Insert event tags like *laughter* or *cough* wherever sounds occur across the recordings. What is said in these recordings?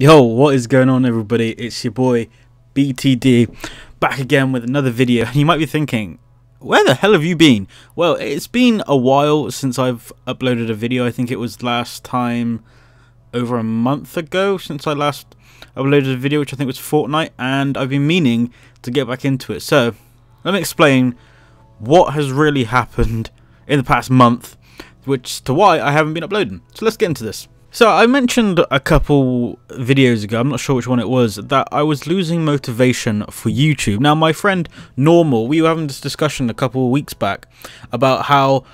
Yo, what is going on everybody? It's your boy BTD back again with another video. And *laughs* you might be thinking, where the hell have you been? Well, it's been a while since I've uploaded a video. I think it was last time over a month ago since I last uploaded a video, which I think was Fortnite, and I've been meaning to get back into it. So, let me explain what has really happened in the past month, which to why I haven't been uploading. So let's get into this. So I mentioned a couple videos ago, I'm not sure which one it was, that I was losing motivation for YouTube. Now my friend Normal, we were having this discussion a couple of weeks back about how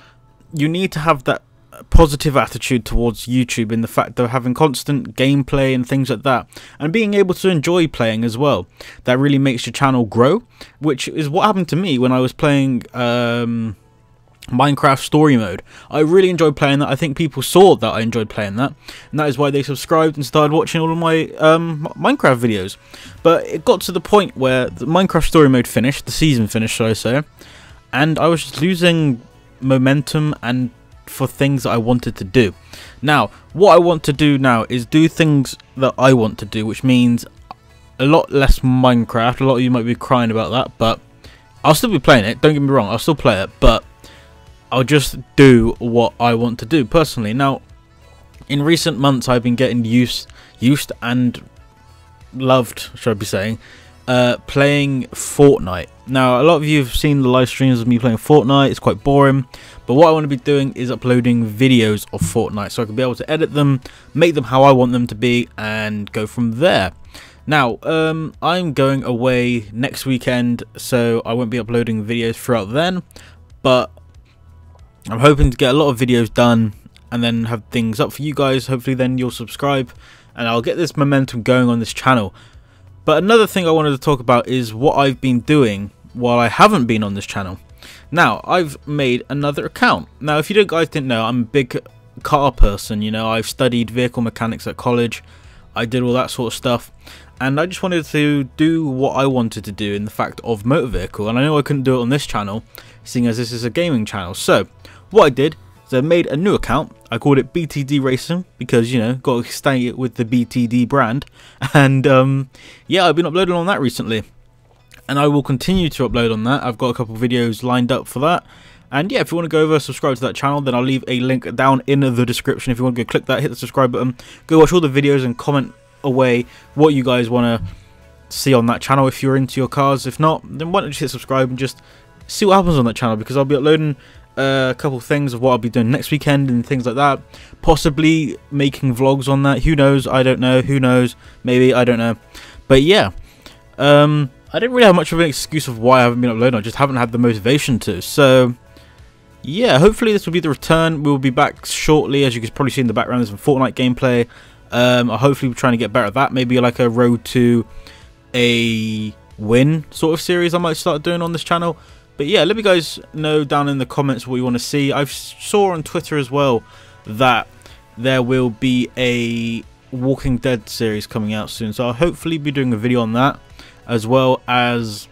you need to have that positive attitude towards YouTube in the fact of having constant gameplay and things like that and being able to enjoy playing as well. That really makes your channel grow, which is what happened to me when I was playing um Minecraft Story Mode. I really enjoyed playing that. I think people saw that I enjoyed playing that, and that is why they subscribed and started watching all of my um, Minecraft videos. But it got to the point where the Minecraft Story Mode finished, the season finished, shall I say, and I was just losing momentum and for things that I wanted to do. Now, what I want to do now is do things that I want to do, which means a lot less Minecraft. A lot of you might be crying about that, but I'll still be playing it. Don't get me wrong, I'll still play it, but I'll just do what I want to do personally. Now, in recent months, I've been getting used, used and loved, should I be saying, uh, playing Fortnite. Now, a lot of you have seen the live streams of me playing Fortnite. It's quite boring, but what I want to be doing is uploading videos of Fortnite, so I can be able to edit them, make them how I want them to be, and go from there. Now, um, I'm going away next weekend, so I won't be uploading videos throughout then, but I'm hoping to get a lot of videos done and then have things up for you guys. Hopefully then you'll subscribe and I'll get this momentum going on this channel. But another thing I wanted to talk about is what I've been doing while I haven't been on this channel. Now, I've made another account. Now, if you guys didn't know, I'm a big car person, you know, I've studied vehicle mechanics at college. I did all that sort of stuff. And I just wanted to do what I wanted to do in the fact of motor vehicle. And I know I couldn't do it on this channel, seeing as this is a gaming channel. So, what I did is I made a new account. I called it BTD Racing because, you know, got to stay with the BTD brand. *laughs* And, um, yeah, I've been uploading on that recently. And I will continue to upload on that. I've got a couple videos lined up for that. And yeah, if you want to go over, subscribe to that channel, then I'll leave a link down in the description. If you want to go click that, hit the subscribe button, go watch all the videos and comment away what you guys want to see on that channel if you're into your cars. If not, then why don't you hit subscribe and just see what happens on that channel because I'll be uploading a couple things of what I'll be doing next weekend and things like that. Possibly making vlogs on that. Who knows? I don't know. Who knows? Maybe. I don't know. But yeah. Um, I didn't really have much of an excuse of why I haven't been uploading. I just haven't had the motivation to. So, yeah. Hopefully this will be the return. We'll be back shortly. As you can probably see in the background, there's some Fortnite gameplay. Um, hopefully be trying to get better at that. Maybe like a road to a win sort of series I might start doing on this channel. But yeah, let me guys know down in the comments what you want to see. I saw on Twitter as well that there will be a Walking Dead series coming out soon. So I'll hopefully be doing a video on that as well as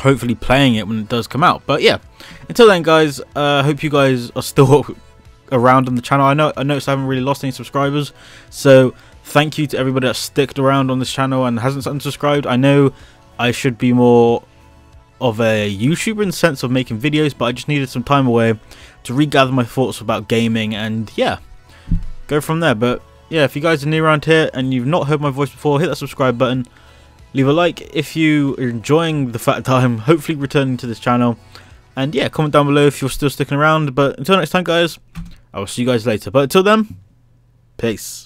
hopefully playing it when it does come out. But yeah, until then guys, I uh, hope you guys are still *laughs* around on the channel. I know I noticed I haven't really lost any subscribers. So thank you to everybody that sticked around on this channel and hasn't unsubscribed. I know I should be more of a YouTuber in the sense of making videos, but I just needed some time away to regather my thoughts about gaming and yeah, go from there. But yeah, if you guys are new around here and you've not heard my voice before, hit that subscribe button. Leave a like if you are enjoying the fact that I'm hopefully returning to this channel. And yeah, comment down below if you're still sticking around. But until next time, guys, I will see you guys later. But until then, peace.